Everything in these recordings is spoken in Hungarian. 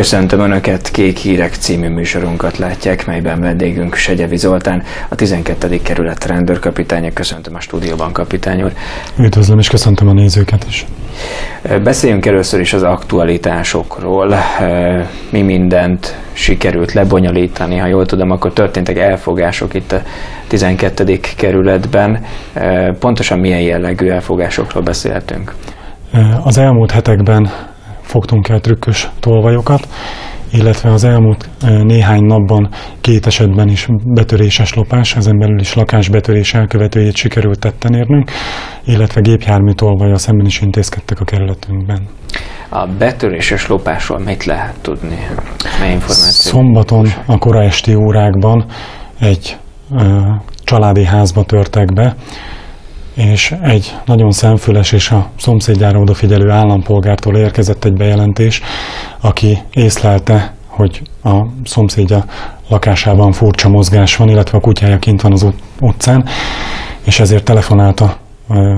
Köszöntöm Önöket, Kék Hírek című műsorunkat látják, melyben vendégünk Segyevi Zoltán, a 12. kerület rendőrkapitánya. Köszöntöm a stúdióban, kapitány úr. Üdvözlöm, és köszöntöm a nézőket is. Beszéljünk először is az aktualitásokról. Mi mindent sikerült lebonyolítani, ha jól tudom, akkor történtek elfogások itt a 12. kerületben. Pontosan milyen jellegű elfogásokról beszéltünk? Az elmúlt hetekben fogtunk el trükkös tolvajokat, illetve az elmúlt néhány napban két esetben is betöréses lopás, ezen belül is lakásbetörés elkövetőjét sikerült tetten érnünk, illetve gépjármű tolvaja szemben is intézkedtek a kerületünkben. A betöréses lopásról mit lehet tudni? Mely információ? Szombaton a kora esti órákban egy ö, családi házba törtek be, és egy nagyon szemfüles és a szomszédjára odafigyelő állampolgártól érkezett egy bejelentés, aki észlelte, hogy a szomszédja lakásában furcsa mozgás van, illetve a kutyája kint van az utcán, és ezért telefonált a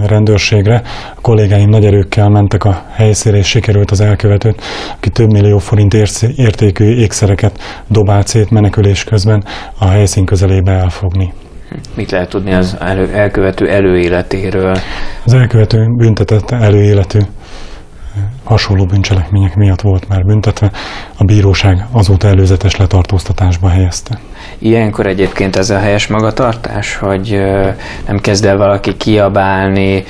rendőrségre. A kollégáim nagy erőkkel mentek a helyszínre, és sikerült az elkövetőt, aki több millió forint értékű ékszereket dobált szét menekülés közben a helyszín közelébe elfogni. Mit lehet tudni az elő, elkövető előéletéről? Az elkövető büntetett előéletű hasonló bűncselekmények miatt volt már büntetve, a bíróság azóta előzetes letartóztatásba helyezte. Ilyenkor egyébként ez a helyes magatartás, hogy nem kezd el valaki kiabálni,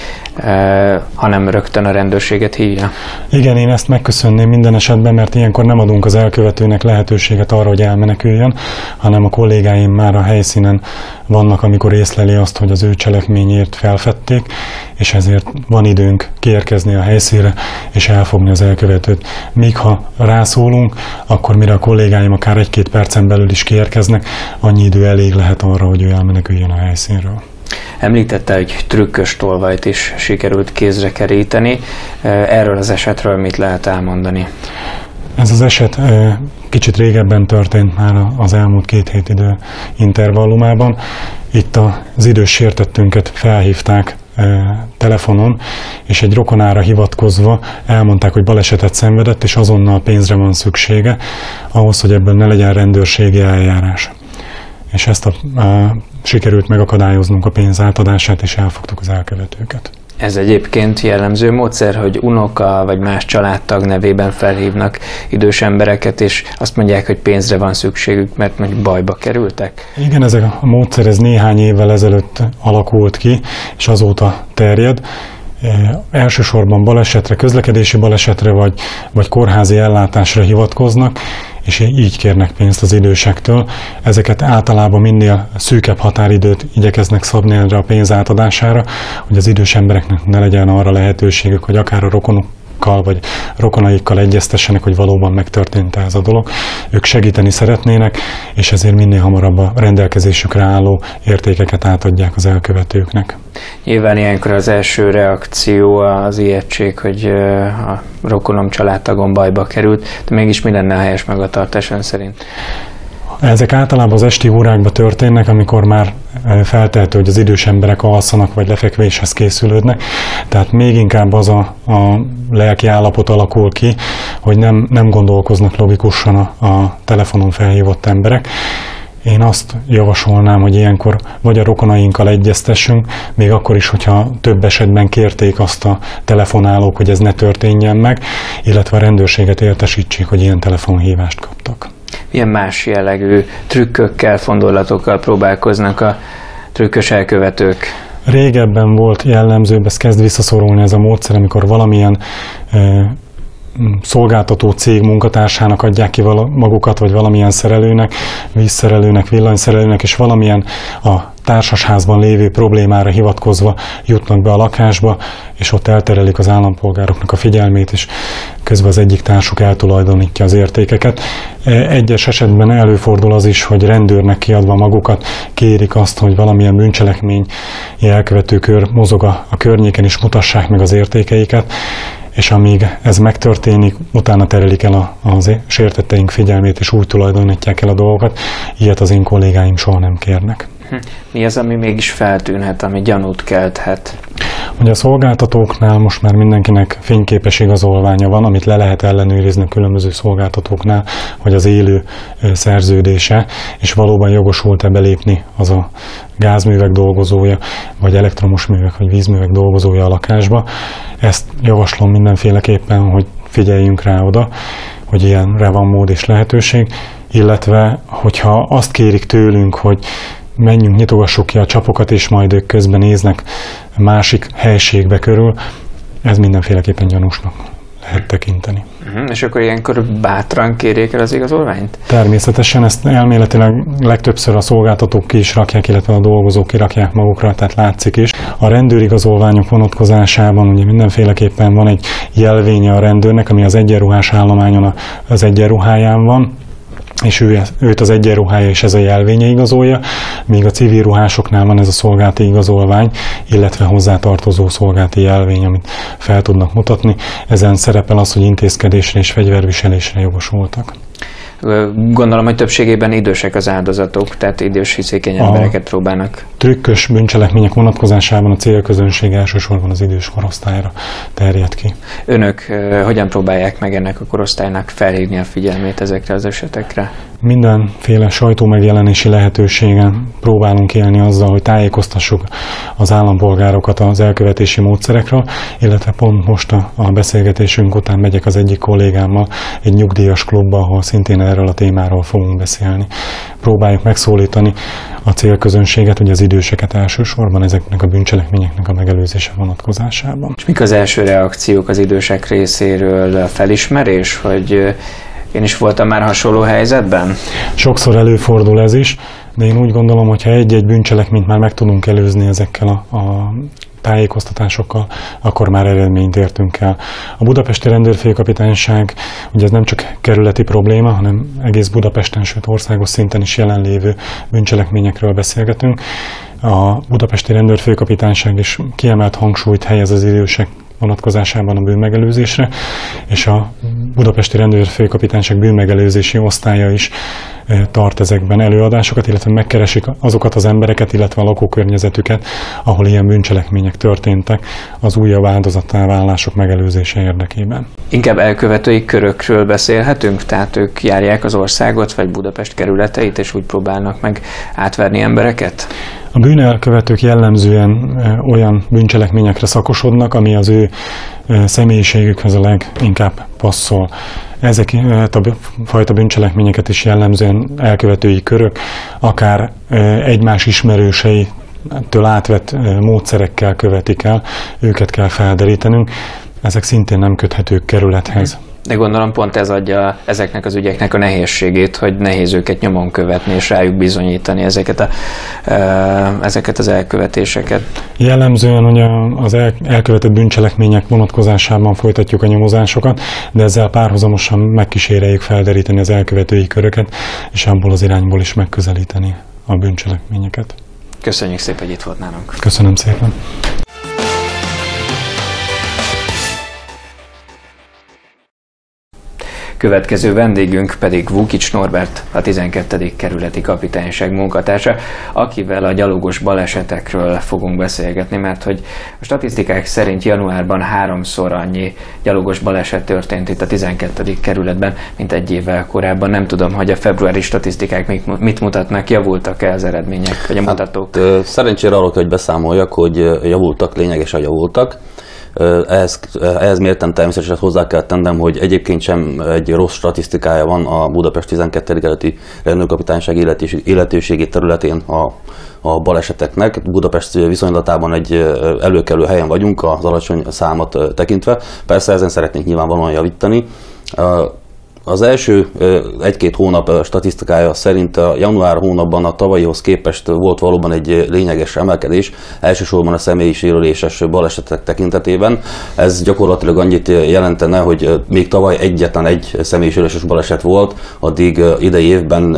hanem rögtön a rendőrséget hívja? Igen, én ezt megköszönném minden esetben, mert ilyenkor nem adunk az elkövetőnek lehetőséget arra, hogy elmeneküljön, hanem a kollégáim már a helyszínen vannak, amikor észleli azt, hogy az ő cselekményért felfedték, és ezért van időnk kiérkezni a helyszínre, és elfogni az elkövetőt. Míg ha rászólunk, akkor mire a kollégáim akár egy-két percen belül is kiérkeznek, annyi idő elég lehet arra, hogy ő elmeneküljön a helyszínről. Említette, hogy trükkös tolvajt is sikerült kézre keríteni. Erről az esetről mit lehet elmondani? Ez az eset kicsit régebben történt már az elmúlt két hét idő intervallumában. Itt az idős sértettünket felhívták telefonon, és egy rokonára hivatkozva elmondták, hogy balesetet szenvedett, és azonnal pénzre van szüksége, ahhoz, hogy ebből ne legyen rendőrségi eljárás. És ezt a, a, sikerült megakadályoznunk a pénz átadását, és elfogtuk az elkövetőket. Ez egyébként jellemző módszer, hogy unoka vagy más családtag nevében felhívnak idős embereket, és azt mondják, hogy pénzre van szükségük, mert mondjuk bajba kerültek? Igen, ez a módszer ez néhány évvel ezelőtt alakult ki, és azóta terjed. E, elsősorban balesetre, közlekedési balesetre vagy, vagy kórházi ellátásra hivatkoznak, és így kérnek pénzt az idősektől. Ezeket általában minél szűkebb határidőt igyekeznek szabni erre a pénz átadására, hogy az idős embereknek ne legyen arra lehetőségük, hogy akár a rokonuk vagy rokonaikkal egyeztessenek, hogy valóban megtörtént ez a dolog. Ők segíteni szeretnének, és ezért minél hamarabb a rendelkezésükre álló értékeket átadják az elkövetőknek. Nyilván ilyenkor az első reakció az ijegység, hogy a rokonom családtagon bajba került, de mégis mi lenne a helyes magatartás ön szerint? Ezek általában az esti órákban történnek, amikor már feltehető, hogy az idős emberek alszanak, vagy lefekvéshez készülődnek. Tehát még inkább az a, a lelki állapot alakul ki, hogy nem, nem gondolkoznak logikusan a, a telefonon felhívott emberek. Én azt javasolnám, hogy ilyenkor vagy a rokonainkkal egyeztessünk, még akkor is, hogyha több esetben kérték azt a telefonálók, hogy ez ne történjen meg, illetve a rendőrséget értesítsék, hogy ilyen telefonhívást kaptak milyen más jellegű trükkökkel, fondorlatokkal próbálkoznak a trükkös elkövetők? Régebben volt jellemző, ez kezd visszaszorulni ez a módszer, amikor valamilyen szolgáltató cég munkatársának adják ki magukat, vagy valamilyen szerelőnek, vízszerelőnek, villanyszerelőnek, és valamilyen a társasházban lévő problémára hivatkozva jutnak be a lakásba, és ott elterelik az állampolgároknak a figyelmét, és közben az egyik társuk eltulajdonítja az értékeket. Egyes esetben előfordul az is, hogy rendőrnek kiadva magukat kérik azt, hogy valamilyen bűncselekmény elkövető kör mozog a, a környéken, és mutassák meg az értékeiket és amíg ez megtörténik, utána terelik el a, a sértetteink figyelmét, és úgy tulajdonítják el a dolgokat. Ilyet az én kollégáim soha nem kérnek. Mi az, ami mégis feltűnhet, ami gyanút kelthet? Ugye a szolgáltatóknál most már mindenkinek fényképes igazolványa van, amit le lehet ellenőrizni különböző szolgáltatóknál, hogy az élő szerződése, és valóban jogosult-e belépni az a gázművek dolgozója, vagy elektromos művek, vagy vízművek dolgozója a lakásba. Ezt javaslom mindenféleképpen, hogy figyeljünk rá oda, hogy ilyenre van mód és lehetőség, illetve hogyha azt kérik tőlünk, hogy menjünk, nyitogassuk ki a csapokat, és majd ők közben néznek másik helységbe körül, ez mindenféleképpen gyanúsnak lehet tekinteni. Uh-huh. És akkor ilyenkor bátran kérjék el az igazolványt? Természetesen ezt elméletileg legtöbbször a szolgáltatók ki is rakják, illetve a dolgozók kirakják magukra, tehát látszik is. A rendőrigazolványok vonatkozásában ugye mindenféleképpen van egy jelvénye a rendőrnek, ami az egyenruhás állományon az egyenruháján van, és ő, őt az egyenruhája és ez a jelvénye igazolja, míg a civil ruhásoknál van ez a szolgálti igazolvány, illetve hozzátartozó szolgálti jelvény, amit fel tudnak mutatni. Ezen szerepel az, hogy intézkedésre és fegyverviselésre jogosultak. Gondolom, hogy többségében idősek az áldozatok, tehát idős hiszékeny embereket próbálnak. Trükkös bűncselekmények vonatkozásában a célközönség elsősorban az idős korosztályra terjed ki. Önök hogyan próbálják meg ennek a korosztálynak felhívni a figyelmét ezekre az esetekre? Mindenféle sajtó megjelenési lehetőségen próbálunk élni azzal, hogy tájékoztassuk az állampolgárokat az elkövetési módszerekről, illetve pont most a, a beszélgetésünk után megyek az egyik kollégámmal egy nyugdíjas klubba, ahol szintén erről a témáról fogunk beszélni. Próbáljuk megszólítani a célközönséget, hogy az időseket elsősorban ezeknek a bűncselekményeknek a megelőzése vonatkozásában. És mik az első reakciók az idősek részéről? Felismerés, hogy én is voltam már hasonló helyzetben? Sokszor előfordul ez is, de én úgy gondolom, hogy ha egy-egy bűncselekményt már meg tudunk előzni ezekkel a, a tájékoztatásokkal, akkor már eredményt értünk el. A Budapesti Rendőrfőkapitányság, ugye ez nem csak kerületi probléma, hanem egész Budapesten, sőt országos szinten is jelenlévő bűncselekményekről beszélgetünk. A Budapesti Rendőrfőkapitányság is kiemelt hangsúlyt helyez az idősek vonatkozásában a bűnmegelőzésre, és a Budapesti Rendőrfőkapitányság bűnmegelőzési osztálya is tart ezekben előadásokat, illetve megkeresik azokat az embereket, illetve a lakókörnyezetüket, ahol ilyen bűncselekmények történtek az újabb áldozattá válások megelőzése érdekében. Inkább elkövetői körökről beszélhetünk, tehát ők járják az országot, vagy Budapest kerületeit, és úgy próbálnak meg átverni embereket? A bűnelkövetők jellemzően olyan bűncselekményekre szakosodnak, ami az ő személyiségükhöz a leginkább passzol. Ezek hát a fajta bűncselekményeket is jellemzően elkövetői körök, akár egymás ismerősei től átvett módszerekkel követik el, őket kell felderítenünk. Ezek szintén nem köthetők kerülethez. De gondolom pont ez adja ezeknek az ügyeknek a nehézségét, hogy nehéz őket nyomon követni és rájuk bizonyítani ezeket, a, ezeket az elkövetéseket. Jellemzően ugye az elkövetett bűncselekmények vonatkozásában folytatjuk a nyomozásokat, de ezzel párhuzamosan megkíséreljük felderíteni az elkövetői köröket, és abból az irányból is megközelíteni a bűncselekményeket. Köszönjük szépen, hogy itt volt nálunk. Köszönöm szépen. Következő vendégünk pedig Vukics Norbert, a 12. kerületi kapitányság munkatársa, akivel a gyalogos balesetekről fogunk beszélgetni, mert hogy a statisztikák szerint januárban háromszor annyi gyalogos baleset történt itt a 12. kerületben, mint egy évvel korábban. Nem tudom, hogy a februári statisztikák mit mutatnak, javultak-e az eredmények, vagy a hát, mutatók? Hát, szerencsére arról, hogy beszámoljak, hogy javultak, lényegesen javultak. Ehhez, ehhez mértem természetesen hozzá kell tennem, hogy egyébként sem egy rossz statisztikája van a Budapest 12. keleti rendőrkapitányság életőségi területén a, a baleseteknek. Budapest viszonylatában egy előkelő helyen vagyunk az alacsony számot tekintve. Persze ezen szeretnénk nyilvánvalóan javítani. Az első egy-két hónap statisztikája szerint a január hónapban a tavalyihoz képest volt valóban egy lényeges emelkedés, elsősorban a személyi sérüléses balesetek tekintetében. Ez gyakorlatilag annyit jelentene, hogy még tavaly egyetlen egy személyi sérüléses baleset volt, addig idei évben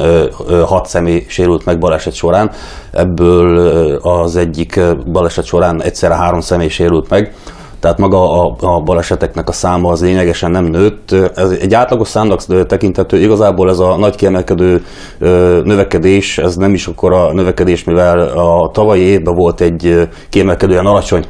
hat személy sérült meg baleset során. Ebből az egyik baleset során egyszerre három személy sérült meg tehát maga a, a baleseteknek a száma az lényegesen nem nőtt. Ez egy átlagos számnak tekintető, igazából ez a nagy kiemelkedő növekedés, ez nem is akkor a növekedés, mivel a tavalyi évben volt egy kiemelkedően alacsony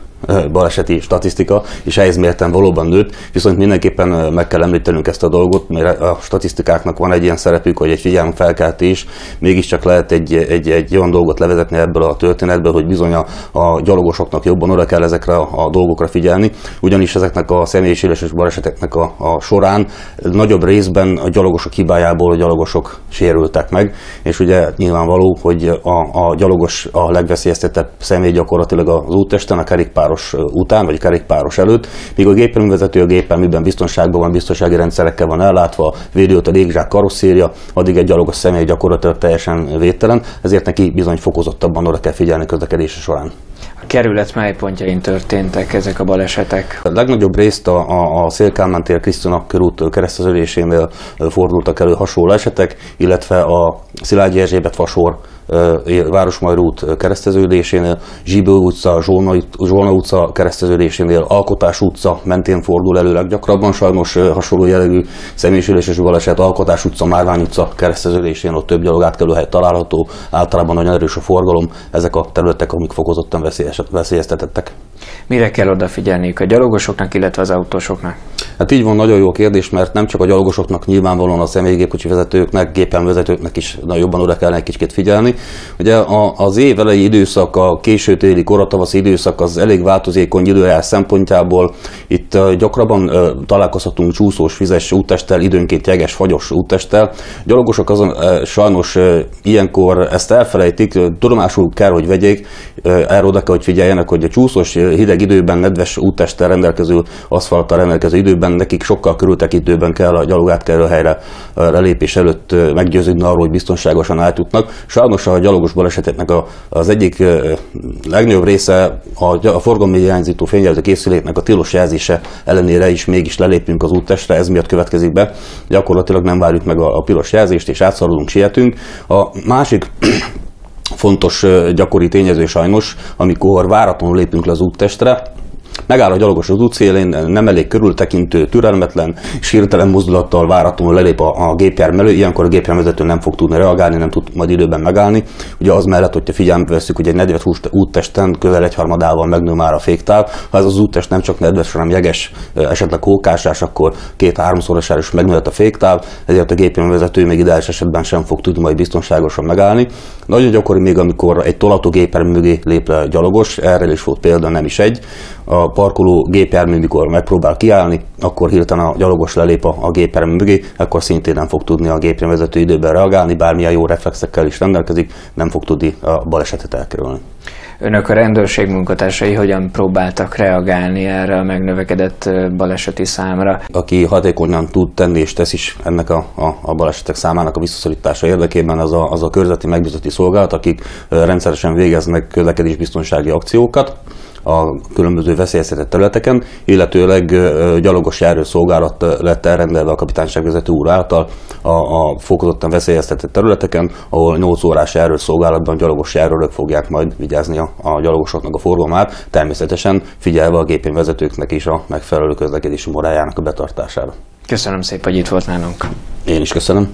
baleseti statisztika, és ehhez mérten valóban nőtt, viszont mindenképpen meg kell említenünk ezt a dolgot, mert a statisztikáknak van egy ilyen szerepük, hogy egy figyelmfelkeltés, mégiscsak lehet egy, egy, egy olyan dolgot levezetni ebből a történetből, hogy bizony a, a gyalogosoknak jobban oda kell ezekre a, a dolgokra figyelni, ugyanis ezeknek a személyis és baleseteknek a, a során nagyobb részben a gyalogosok hibájából a gyalogosok sérültek meg, és ugye nyilvánvaló, hogy a, a gyalogos a legveszélyeztetebb személy gyakorlatilag az úttesten, a kerékpáros után, vagy a kerékpáros előtt, míg a gépjárművezető a gépjárműben biztonságban van, biztonsági rendszerekkel van ellátva, védőt a légzsák karosszéria, addig egy gyalogos személy gyakorlatilag teljesen védtelen, ezért neki bizony fokozottabban oda kell figyelni közlekedése során. A kerület mely pontjain történtek ezek a balesetek? A legnagyobb részt a, a, a Szélkálmán tér Krisztina körút kereszteződésénél fordultak elő hasonló esetek, illetve a Szilágyi Erzsébet fasor Városmajor út kereszteződésénél, Zsibő utca, Zsolna, Zsolna utca kereszteződésénél, Alkotás utca mentén fordul elő leggyakrabban, sajnos hasonló jellegű személyisüléses baleset, Alkotás utca, Márvány utca kereszteződésén, ott több gyalog átkelőhely található, általában nagyon erős a forgalom, ezek a területek, amik fokozottan veszélyeztetettek. Mire kell odafigyelniük a gyalogosoknak, illetve az autósoknak? Hát így van, nagyon jó kérdés, mert nem csak a gyalogosoknak, nyilvánvalóan a személygépkocsi vezetőknek, gépen vezetőknek is nagyon jobban oda kellene egy kicsit figyelni. Ugye az év elejé időszak, a késő téli, koratavaszi időszak az elég változékony időjárás szempontjából. Itt gyakrabban találkozhatunk csúszós, vizes úttesttel, időnként jeges, fagyos úttesttel. Gyalogosok azon sajnos ilyenkor ezt elfelejtik, tudomásul kell, hogy vegyék, erre oda kell, hogy figyeljenek, hogy a csúszós, hideg időben, nedves úttesttel rendelkező, aszfalttal rendelkező időben nekik sokkal körültekintőben kell a gyalogátkelő helyre lelépés előtt meggyőződni arról, hogy biztonságosan átjutnak. Sajnos a gyalogos baleseteknek a, az egyik legnagyobb része a, a forgalmi hiányzító fényjelző készüléknek a tilos jelzése ellenére is mégis lelépünk az úttestre, ez miatt következik be. Gyakorlatilag nem várjuk meg a, a piros jelzést, és átszalulunk, sietünk. A másik fontos gyakori tényező sajnos, amikor váratlanul lépünk le az úttestre, Megáll a gyalogos az útszélén, nem elég körültekintő, türelmetlen, és hirtelen mozdulattal váratlanul lelép a, a gépjármű ilyenkor a gépjárművezető nem fog tudni reagálni, nem tud majd időben megállni. Ugye az mellett, hogyha figyelembe veszük, hogy egy nedves úttesten közel egyharmadával megnő már a féktáv, ha ez az úttest nem csak nedves, hanem jeges, esetleg hókásás, akkor két-háromszorosára is megnőtt a féktáv, ezért a gépjárművezető még ideális esetben sem fog tudni majd biztonságosan megállni. Nagyon gyakori még, amikor egy tolató gépjármű mögé lép le gyalogos, erre is volt példa, nem is egy. A parkoló gépjármű, mikor megpróbál kiállni, akkor hirtelen a gyalogos lelép a, a gépjármű mögé, akkor szintén nem fog tudni a gépjárművezető időben reagálni, bármilyen jó reflexekkel is rendelkezik, nem fog tudni a balesetet elkerülni. Önök a rendőrség munkatársai hogyan próbáltak reagálni erre a megnövekedett baleseti számra? Aki hatékonyan tud tenni és tesz is ennek a, a, a balesetek számának a visszaszorítása érdekében, az a, az a körzeti megbízati szolgálat, akik rendszeresen végeznek közlekedésbiztonsági akciókat a különböző veszélyeztetett területeken, illetőleg gyalogos járőszolgálat lett elrendelve a kapitányság vezető úr által a, a fokozottan veszélyeztetett területeken, ahol 8 órás járőszolgálatban gyalogos járőrök fogják majd vigyázni a, a gyalogosoknak a forgalmát, természetesen figyelve a gépénvezetőknek is a megfelelő közlekedési morájának a betartására. Köszönöm szépen, hogy itt volt nálunk. Én is köszönöm.